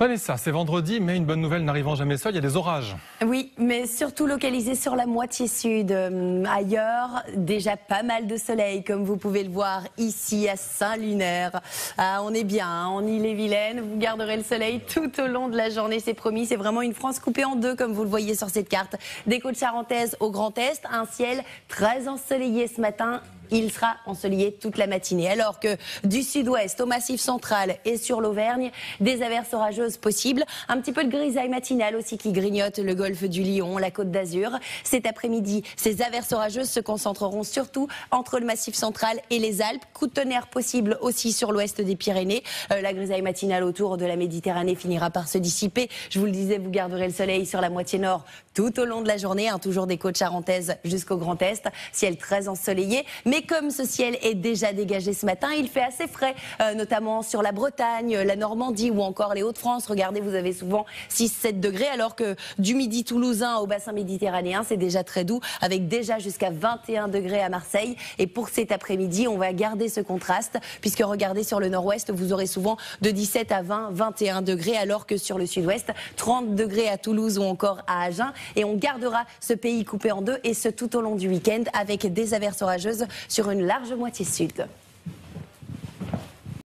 Vanessa, c'est vendredi, mais une bonne nouvelle n'arrivant jamais seule, il y a des orages. Oui, mais surtout localisés sur la moitié sud. Hum, ailleurs, déjà pas mal de soleil, comme vous pouvez le voir ici à Saint-Lunaire. Ah, on est bien, hein, en Ille-et-Vilaine. Vous garderez le soleil tout au long de la journée, c'est promis. C'est vraiment une France coupée en deux, comme vous le voyez sur cette carte. Des côtes charentaises au Grand Est, un ciel très ensoleillé ce matin il sera ensoleillé toute la matinée. Alors que du sud-ouest au massif central et sur l'Auvergne, des averses orageuses possibles. Un petit peu de grisaille matinale aussi qui grignote le golfe du Lion, la côte d'Azur. Cet après-midi, ces averses orageuses se concentreront surtout entre le massif central et les Alpes. Coup de tonnerre possible aussi sur l'ouest des Pyrénées. Euh, la grisaille matinale autour de la Méditerranée finira par se dissiper. Je vous le disais, vous garderez le soleil sur la moitié nord tout au long de la journée. Hein, toujours des côtes charentaises jusqu'au Grand Est. Ciel très ensoleillé. Mais comme ce ciel est déjà dégagé ce matin, il fait assez frais, euh, notamment sur la Bretagne, la Normandie ou encore les Hauts-de-France. Regardez, vous avez souvent 6-7 degrés, alors que du midi toulousain au bassin méditerranéen, c'est déjà très doux, avec déjà jusqu'à 21 degrés à Marseille. Et pour cet après-midi, on va garder ce contraste, puisque regardez sur le nord-ouest, vous aurez souvent de 17 à 20, 21 degrés, alors que sur le sud-ouest, 30 degrés à Toulouse ou encore à Agen. Et on gardera ce pays coupé en deux, et ce tout au long du week-end, avec des averses orageuses sur une large moitié sud.